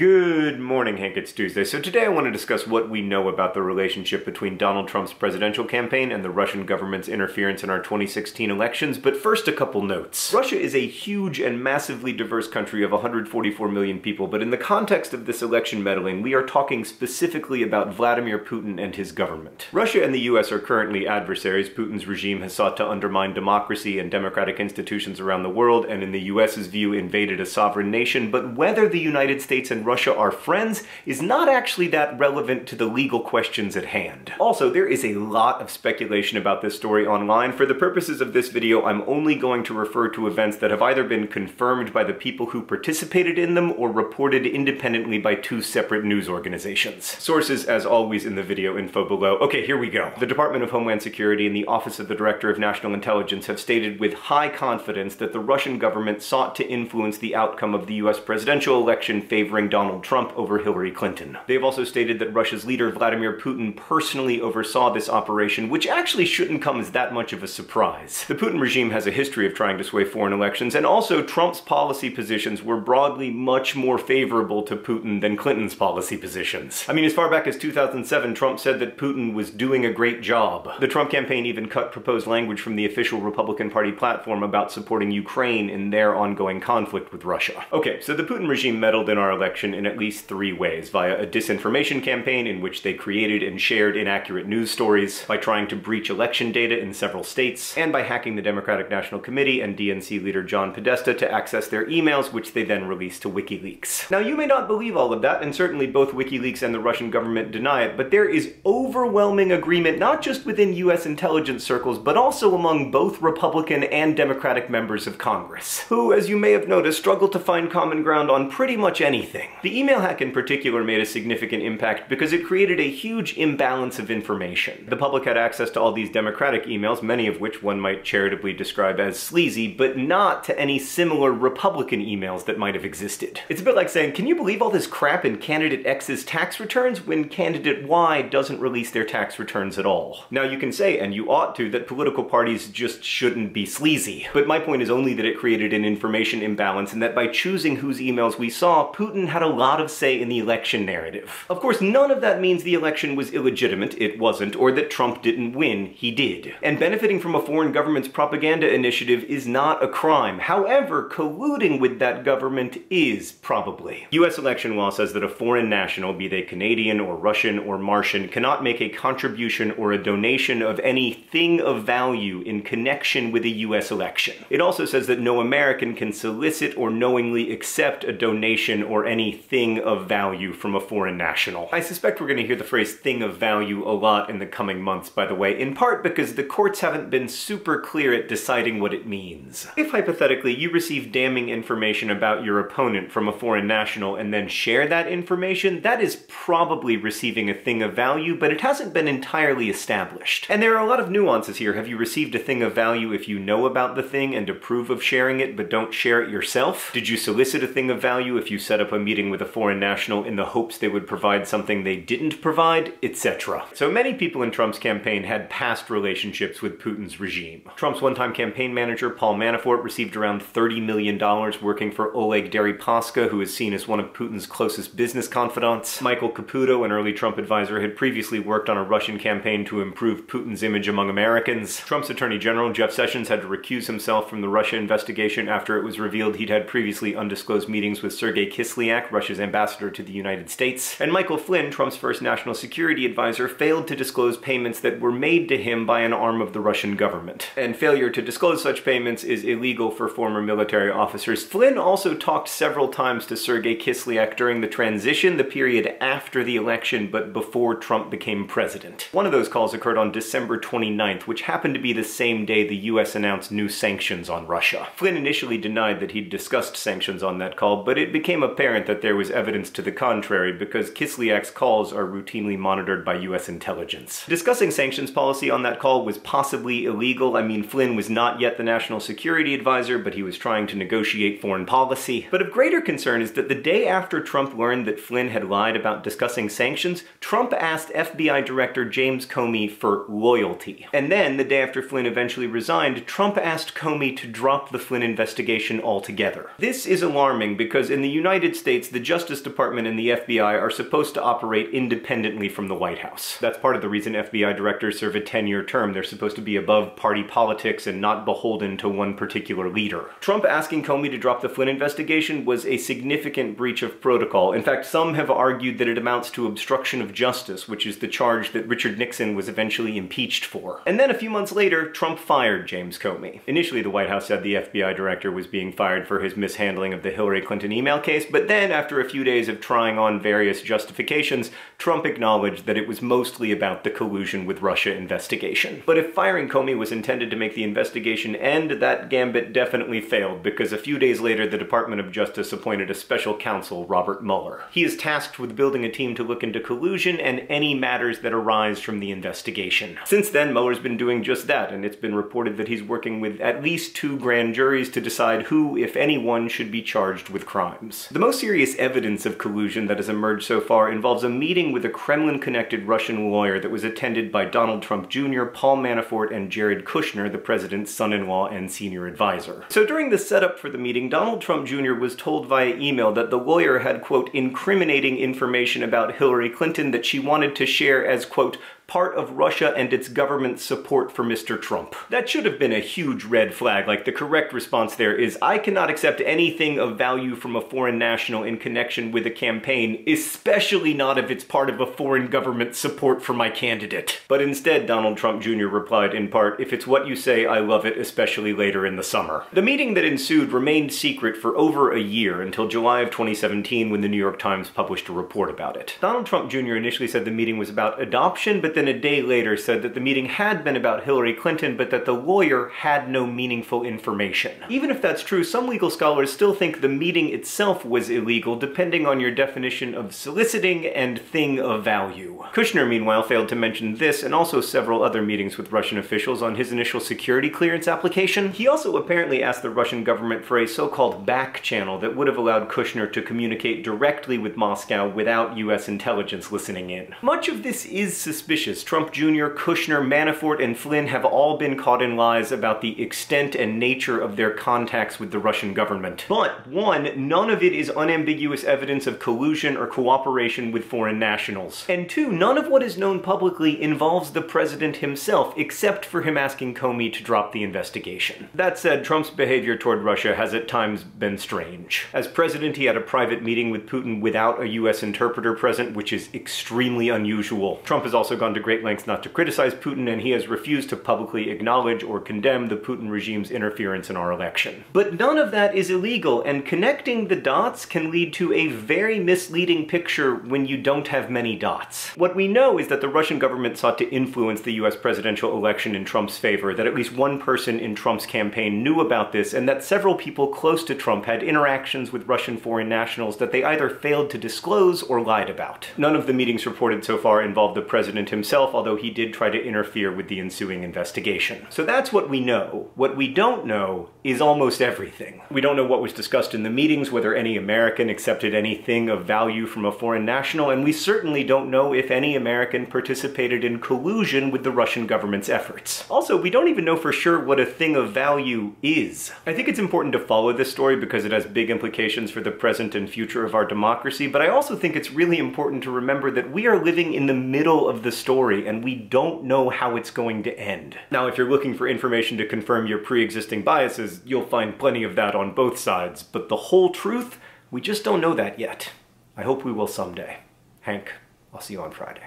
Good morning, Hank. It's Tuesday. So today I want to discuss what we know about the relationship between Donald Trump's presidential campaign and the Russian government's interference in our 2016 elections. But first, a couple notes. Russia is a huge and massively diverse country of 144 million people, but in the context of this election meddling, we are talking specifically about Vladimir Putin and his government. Russia and the US are currently adversaries. Putin's regime has sought to undermine democracy and democratic institutions around the world, and in the US's view, invaded a sovereign nation. But whether the United States and Russia are friends is not actually that relevant to the legal questions at hand. Also, there is a lot of speculation about this story online. For the purposes of this video, I'm only going to refer to events that have either been confirmed by the people who participated in them or reported independently by two separate news organizations. Sources, as always, in the video info below. Okay, here we go. The Department of Homeland Security and the Office of the Director of National Intelligence have stated with high confidence that the Russian government sought to influence the outcome of the US presidential election favoring Donald Donald Trump over Hillary Clinton. They've also stated that Russia's leader Vladimir Putin personally oversaw this operation, which actually shouldn't come as that much of a surprise. The Putin regime has a history of trying to sway foreign elections, and also Trump's policy positions were broadly much more favorable to Putin than Clinton's policy positions. I mean, as far back as 2007, Trump said that Putin was doing a great job. The Trump campaign even cut proposed language from the official Republican Party platform about supporting Ukraine in their ongoing conflict with Russia. Okay, so the Putin regime meddled in our election in at least three ways via a disinformation campaign in which they created and shared inaccurate news stories, by trying to breach election data in several states, and by hacking the Democratic National Committee and DNC leader John Podesta to access their emails, which they then released to WikiLeaks. Now, you may not believe all of that, and certainly both WikiLeaks and the Russian government deny it, but there is overwhelming agreement not just within US intelligence circles, but also among both Republican and Democratic members of Congress, who, as you may have noticed, struggle to find common ground on pretty much anything. The email hack in particular made a significant impact because it created a huge imbalance of information. The public had access to all these Democratic emails, many of which one might charitably describe as sleazy, but not to any similar Republican emails that might have existed. It's a bit like saying, can you believe all this crap in candidate X's tax returns when candidate Y doesn't release their tax returns at all? Now you can say, and you ought to, that political parties just shouldn't be sleazy. But my point is only that it created an information imbalance and that by choosing whose emails we saw, Putin had a lot of say in the election narrative. Of course, none of that means the election was illegitimate, it wasn't, or that Trump didn't win, he did. And benefiting from a foreign government's propaganda initiative is not a crime. However, colluding with that government is, probably. US election law says that a foreign national, be they Canadian or Russian or Martian, cannot make a contribution or a donation of any thing of value in connection with a US election. It also says that no American can solicit or knowingly accept a donation or any thing of value from a foreign national. I suspect we're going to hear the phrase thing of value a lot in the coming months, by the way, in part because the courts haven't been super clear at deciding what it means. If hypothetically you receive damning information about your opponent from a foreign national and then share that information, that is probably receiving a thing of value, but it hasn't been entirely established. And there are a lot of nuances here. Have you received a thing of value if you know about the thing and approve of sharing it but don't share it yourself? Did you solicit a thing of value if you set up a meeting with a foreign national in the hopes they would provide something they didn't provide, etc. So many people in Trump's campaign had past relationships with Putin's regime. Trump's one-time campaign manager, Paul Manafort, received around $30 million working for Oleg Deripaska, who is seen as one of Putin's closest business confidants. Michael Caputo, an early Trump advisor, had previously worked on a Russian campaign to improve Putin's image among Americans. Trump's attorney general, Jeff Sessions, had to recuse himself from the Russia investigation after it was revealed he'd had previously undisclosed meetings with Sergei Kislyak, Russia's ambassador to the United States. And Michael Flynn, Trump's first national security advisor, failed to disclose payments that were made to him by an arm of the Russian government. And failure to disclose such payments is illegal for former military officers. Flynn also talked several times to Sergei Kislyak during the transition, the period after the election but before Trump became president. One of those calls occurred on December 29th, which happened to be the same day the US announced new sanctions on Russia. Flynn initially denied that he'd discussed sanctions on that call, but it became apparent that there was evidence to the contrary because Kislyak's calls are routinely monitored by US intelligence. Discussing sanctions policy on that call was possibly illegal. I mean, Flynn was not yet the national security advisor, but he was trying to negotiate foreign policy. But of greater concern is that the day after Trump learned that Flynn had lied about discussing sanctions, Trump asked FBI Director James Comey for loyalty. And then, the day after Flynn eventually resigned, Trump asked Comey to drop the Flynn investigation altogether. This is alarming because in the United States, the Justice Department and the FBI are supposed to operate independently from the White House. That's part of the reason FBI directors serve a 10-year term. They're supposed to be above party politics and not beholden to one particular leader. Trump asking Comey to drop the Flynn investigation was a significant breach of protocol. In fact, some have argued that it amounts to obstruction of justice, which is the charge that Richard Nixon was eventually impeached for. And then a few months later, Trump fired James Comey. Initially, the White House said the FBI director was being fired for his mishandling of the Hillary Clinton email case, but then, after a few days of trying on various justifications, Trump acknowledged that it was mostly about the collusion with Russia investigation. But if firing Comey was intended to make the investigation end, that gambit definitely failed, because a few days later the Department of Justice appointed a special counsel, Robert Mueller. He is tasked with building a team to look into collusion and any matters that arise from the investigation. Since then, Mueller's been doing just that, and it's been reported that he's working with at least two grand juries to decide who, if anyone, should be charged with crimes. The most serious evidence of collusion that has emerged so far involves a meeting with a Kremlin-connected Russian lawyer that was attended by Donald Trump Jr., Paul Manafort, and Jared Kushner, the president's son-in-law and senior advisor. So during the setup for the meeting, Donald Trump Jr. was told via email that the lawyer had, quote, incriminating information about Hillary Clinton that she wanted to share as, quote, part of Russia and its government's support for Mr. Trump. That should have been a huge red flag. Like, the correct response there is, I cannot accept anything of value from a foreign national in connection with a campaign, especially not if it's part of a foreign government support for my candidate. But instead, Donald Trump Jr. replied in part, if it's what you say, I love it, especially later in the summer. The meeting that ensued remained secret for over a year until July of 2017 when the New York Times published a report about it. Donald Trump Jr. initially said the meeting was about adoption, but then then a day later said that the meeting had been about Hillary Clinton, but that the lawyer had no meaningful information. Even if that's true, some legal scholars still think the meeting itself was illegal, depending on your definition of soliciting and thing of value. Kushner, meanwhile, failed to mention this and also several other meetings with Russian officials on his initial security clearance application. He also apparently asked the Russian government for a so-called back channel that would have allowed Kushner to communicate directly with Moscow without US intelligence listening in. Much of this is suspicious Trump Jr., Kushner, Manafort, and Flynn have all been caught in lies about the extent and nature of their contacts with the Russian government. But, one, none of it is unambiguous evidence of collusion or cooperation with foreign nationals. And two, none of what is known publicly involves the president himself, except for him asking Comey to drop the investigation. That said, Trump's behavior toward Russia has at times been strange. As president, he had a private meeting with Putin without a US interpreter present, which is extremely unusual. Trump has also gone to to great lengths not to criticize Putin, and he has refused to publicly acknowledge or condemn the Putin regime's interference in our election. But none of that is illegal, and connecting the dots can lead to a very misleading picture when you don't have many dots. What we know is that the Russian government sought to influence the US presidential election in Trump's favor, that at least one person in Trump's campaign knew about this, and that several people close to Trump had interactions with Russian foreign nationals that they either failed to disclose or lied about. None of the meetings reported so far involved the president himself himself, although he did try to interfere with the ensuing investigation. So that's what we know. What we don't know is almost everything. We don't know what was discussed in the meetings, whether any American accepted anything of value from a foreign national, and we certainly don't know if any American participated in collusion with the Russian government's efforts. Also, we don't even know for sure what a thing of value is. I think it's important to follow this story because it has big implications for the present and future of our democracy, but I also think it's really important to remember that we are living in the middle of the story story and we don't know how it's going to end. Now, if you're looking for information to confirm your pre-existing biases, you'll find plenty of that on both sides, but the whole truth, we just don't know that yet. I hope we will someday. Hank, I'll see you on Friday.